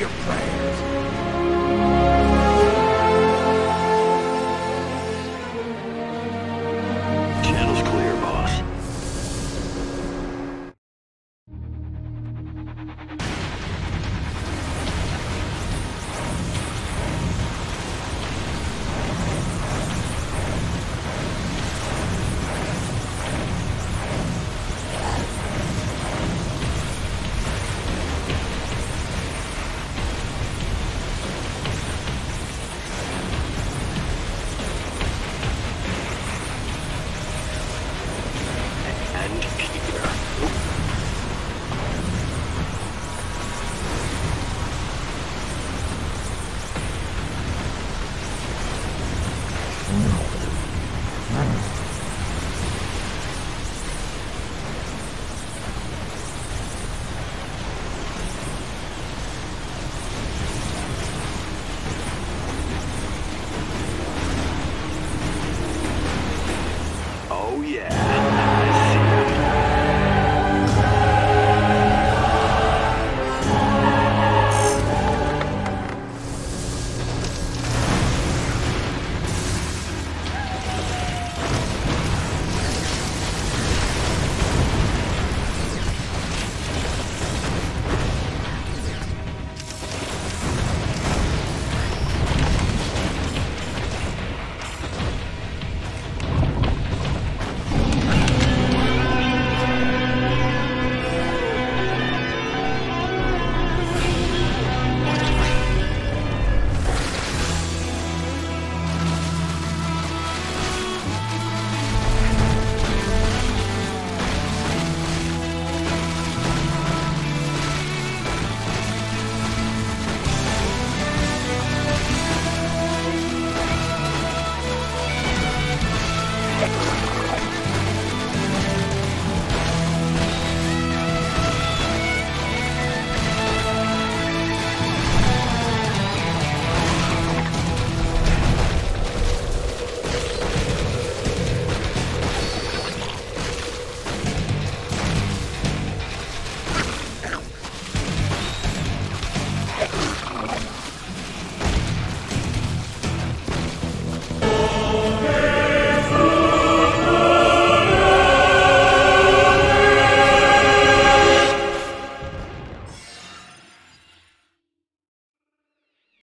your prayers. Oh yeah.